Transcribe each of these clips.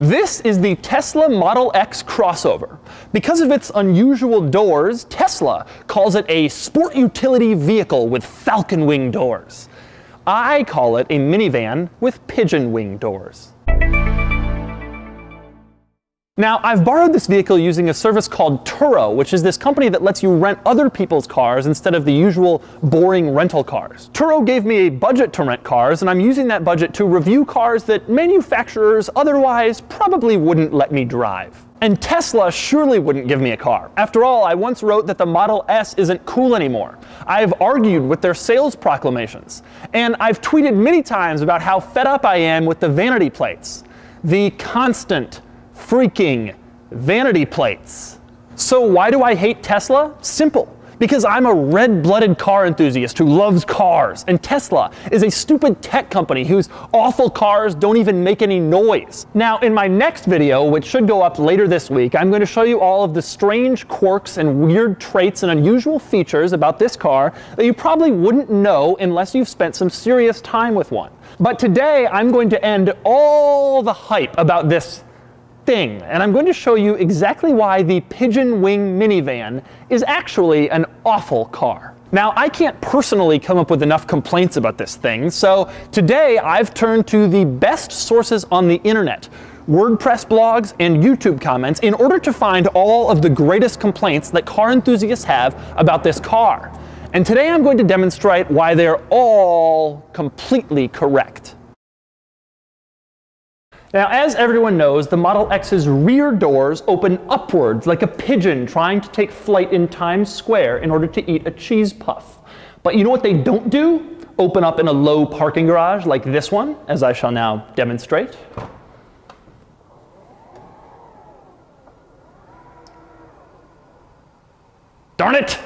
This is the Tesla Model X crossover. Because of its unusual doors, Tesla calls it a sport utility vehicle with falcon wing doors. I call it a minivan with pigeon wing doors. Now, I've borrowed this vehicle using a service called Turo, which is this company that lets you rent other people's cars instead of the usual boring rental cars. Turo gave me a budget to rent cars, and I'm using that budget to review cars that manufacturers otherwise probably wouldn't let me drive. And Tesla surely wouldn't give me a car. After all, I once wrote that the Model S isn't cool anymore. I've argued with their sales proclamations. And I've tweeted many times about how fed up I am with the vanity plates. The constant freaking vanity plates. So why do I hate Tesla? Simple. Because I'm a red-blooded car enthusiast who loves cars, and Tesla is a stupid tech company whose awful cars don't even make any noise. Now, in my next video, which should go up later this week, I'm going to show you all of the strange quirks and weird traits and unusual features about this car that you probably wouldn't know unless you've spent some serious time with one. But today, I'm going to end all the hype about this thing, and I'm going to show you exactly why the Pigeon Wing minivan is actually an awful car. Now, I can't personally come up with enough complaints about this thing, so today I've turned to the best sources on the internet, WordPress blogs, and YouTube comments in order to find all of the greatest complaints that car enthusiasts have about this car. And today I'm going to demonstrate why they're all completely correct. Now, as everyone knows, the Model X's rear doors open upwards like a pigeon trying to take flight in Times Square in order to eat a cheese puff. But you know what they don't do? Open up in a low parking garage like this one, as I shall now demonstrate. Darn it!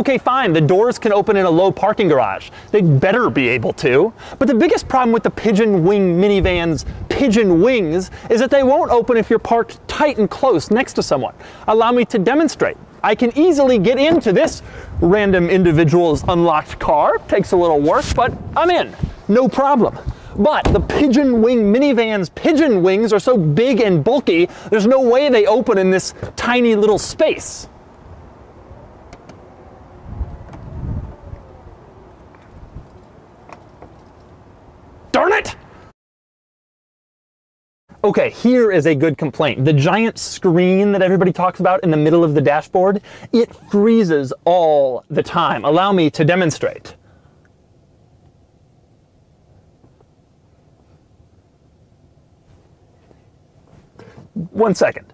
Okay, fine, the doors can open in a low parking garage. They'd better be able to. But the biggest problem with the pigeon wing minivan's pigeon wings is that they won't open if you're parked tight and close next to someone. Allow me to demonstrate. I can easily get into this random individual's unlocked car. Takes a little work, but I'm in. No problem. But the pigeon wing minivan's pigeon wings are so big and bulky, there's no way they open in this tiny little space. Darn it! Okay, here is a good complaint. The giant screen that everybody talks about in the middle of the dashboard, it freezes all the time. Allow me to demonstrate. One second.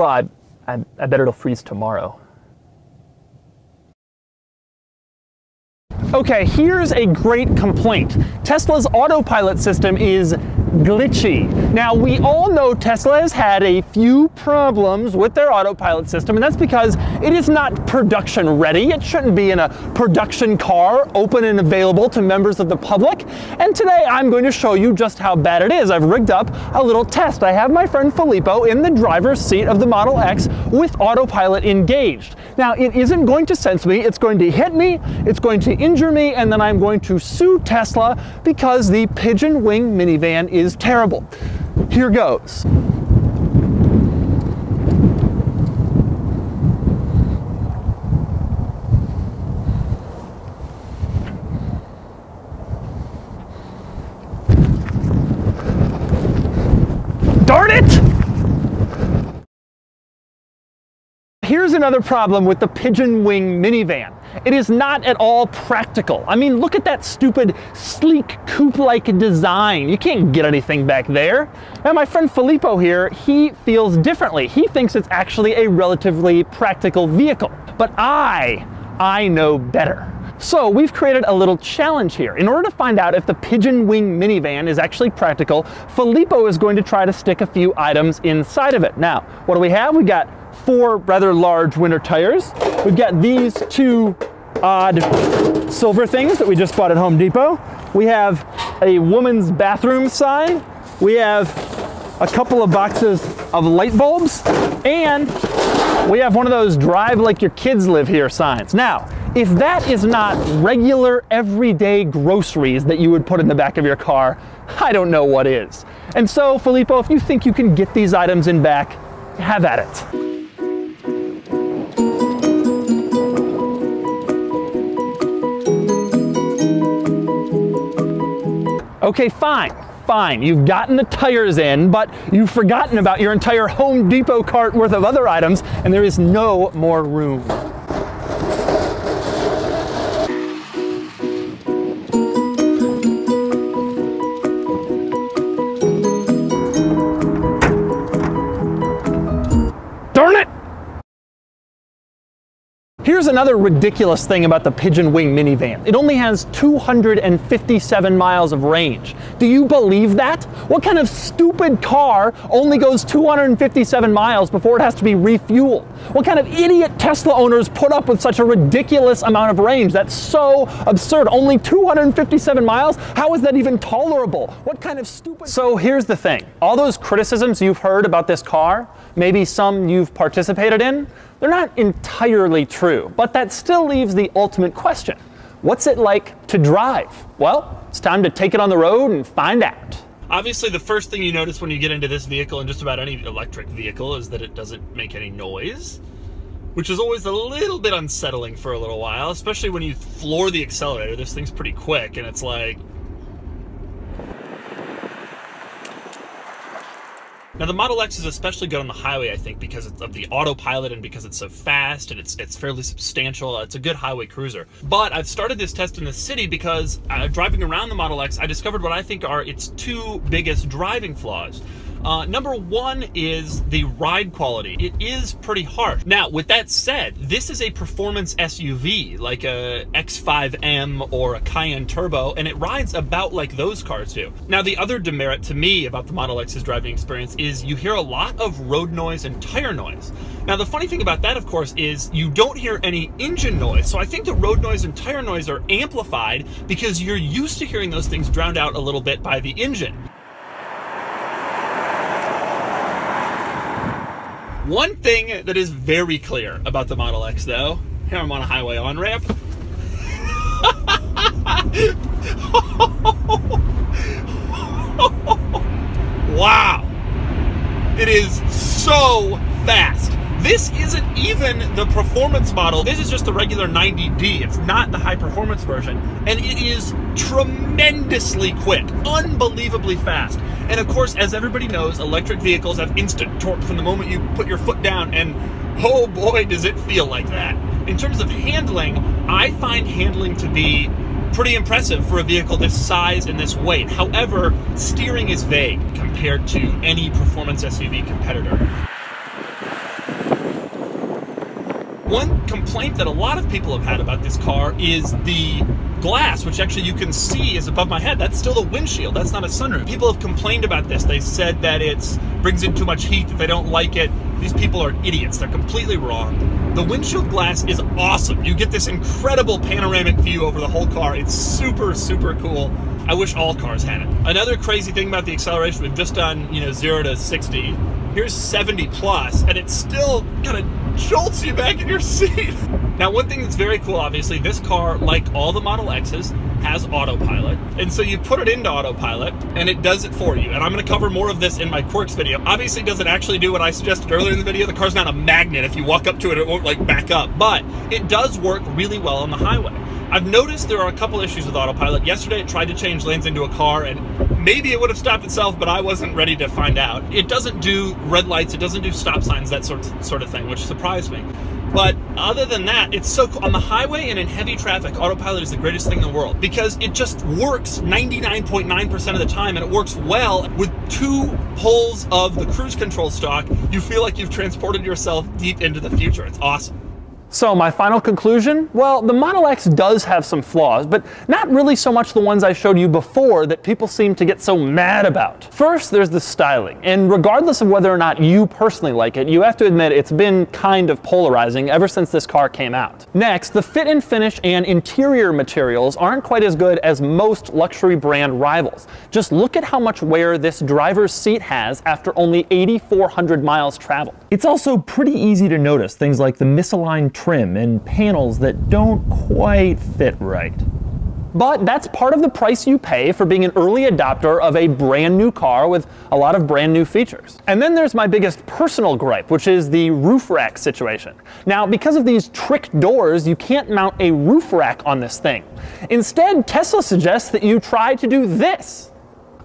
Well, I, I, I bet it'll freeze tomorrow. Okay, here's a great complaint. Tesla's autopilot system is glitchy. Now, we all know Tesla has had a few problems with their autopilot system, and that's because it is not production ready. It shouldn't be in a production car, open and available to members of the public. And today I'm going to show you just how bad it is. I've rigged up a little test. I have my friend Filippo in the driver's seat of the Model X with autopilot engaged. Now, it isn't going to sense me, it's going to hit me, it's going to injure me, and then I'm going to sue Tesla because the pigeon wing minivan is is terrible. Here goes. Darn it! Here's another problem with the pigeon wing minivan. It is not at all practical. I mean, look at that stupid sleek coupe-like design. You can't get anything back there. And my friend Filippo here, he feels differently. He thinks it's actually a relatively practical vehicle. But I, I know better. So we've created a little challenge here. In order to find out if the pigeon wing minivan is actually practical, Filippo is going to try to stick a few items inside of it. Now, what do we have? We got four rather large winter tires. We've got these two odd silver things that we just bought at Home Depot. We have a woman's bathroom sign. We have a couple of boxes of light bulbs, and we have one of those drive like your kids live here signs. Now, if that is not regular everyday groceries that you would put in the back of your car, I don't know what is. And so, Filippo, if you think you can get these items in back, have at it. Okay, fine, fine. You've gotten the tires in, but you've forgotten about your entire Home Depot cart worth of other items, and there is no more room. Here's another ridiculous thing about the Pigeon Wing minivan. It only has 257 miles of range. Do you believe that? What kind of stupid car only goes 257 miles before it has to be refueled? What kind of idiot Tesla owners put up with such a ridiculous amount of range? That's so absurd. Only 257 miles? How is that even tolerable? What kind of stupid... So here's the thing. All those criticisms you've heard about this car, maybe some you've participated in, they're not entirely true, but that still leaves the ultimate question. What's it like to drive? Well, it's time to take it on the road and find out. Obviously, the first thing you notice when you get into this vehicle and just about any electric vehicle is that it doesn't make any noise, which is always a little bit unsettling for a little while, especially when you floor the accelerator. This thing's pretty quick, and it's like, Now the Model X is especially good on the highway, I think, because of the autopilot and because it's so fast and it's it's fairly substantial. It's a good highway cruiser. But I've started this test in the city because uh, driving around the Model X, I discovered what I think are its two biggest driving flaws. Uh, number one is the ride quality. It is pretty harsh. Now, with that said, this is a performance SUV like a X5M or a Cayenne Turbo, and it rides about like those cars do. Now, the other demerit to me about the Model X's driving experience is you hear a lot of road noise and tire noise. Now, the funny thing about that, of course, is you don't hear any engine noise. So I think the road noise and tire noise are amplified because you're used to hearing those things drowned out a little bit by the engine. One thing that is very clear about the Model X, though, here I'm on a highway on ramp. wow. It is so fast. This isn't even the performance model. This is just the regular 90D. It's not the high performance version. And it is tremendously quick, unbelievably fast. And of course, as everybody knows, electric vehicles have instant torque from the moment you put your foot down, and oh boy, does it feel like that. In terms of handling, I find handling to be pretty impressive for a vehicle this size and this weight. However, steering is vague compared to any performance SUV competitor. One complaint that a lot of people have had about this car is the glass, which actually you can see is above my head. That's still the windshield. That's not a sunroof. People have complained about this. They said that it brings in too much heat, that they don't like it. These people are idiots. They're completely wrong. The windshield glass is awesome. You get this incredible panoramic view over the whole car. It's super, super cool. I wish all cars had it. Another crazy thing about the acceleration, we've just done, you know, zero to 60. Here's 70 plus, and it's still kind of jolts you back in your seat. Now, one thing that's very cool, obviously, this car, like all the Model X's, has autopilot. And so you put it into autopilot and it does it for you. And I'm gonna cover more of this in my quirks video. Obviously, it doesn't actually do what I suggested earlier in the video. The car's not a magnet. If you walk up to it, it won't like back up, but it does work really well on the highway. I've noticed there are a couple issues with autopilot. Yesterday, it tried to change lanes into a car and maybe it would have stopped itself, but I wasn't ready to find out. It doesn't do red lights, it doesn't do stop signs, that sort of, sort of thing, which surprised me. But other than that, it's so cool. On the highway and in heavy traffic, autopilot is the greatest thing in the world because it just works 99.9% of the time and it works well with two holes of the cruise control stock. You feel like you've transported yourself deep into the future. It's awesome. So, my final conclusion? Well, the Model X does have some flaws, but not really so much the ones I showed you before that people seem to get so mad about. First, there's the styling, and regardless of whether or not you personally like it, you have to admit it's been kind of polarizing ever since this car came out. Next, the fit and finish and interior materials aren't quite as good as most luxury brand rivals. Just look at how much wear this driver's seat has after only 8,400 miles traveled. It's also pretty easy to notice things like the misaligned trim and panels that don't quite fit right. But that's part of the price you pay for being an early adopter of a brand new car with a lot of brand new features. And then there's my biggest personal gripe, which is the roof rack situation. Now, because of these trick doors, you can't mount a roof rack on this thing. Instead, Tesla suggests that you try to do this.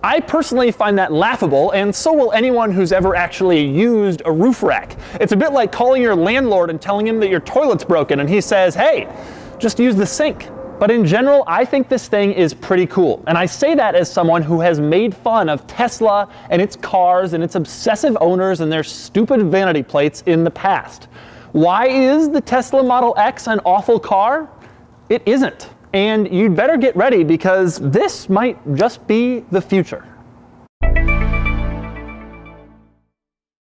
I personally find that laughable, and so will anyone who's ever actually used a roof rack. It's a bit like calling your landlord and telling him that your toilet's broken, and he says, hey, just use the sink. But in general, I think this thing is pretty cool. And I say that as someone who has made fun of Tesla and its cars and its obsessive owners and their stupid vanity plates in the past. Why is the Tesla Model X an awful car? It isn't. And you'd better get ready because this might just be the future.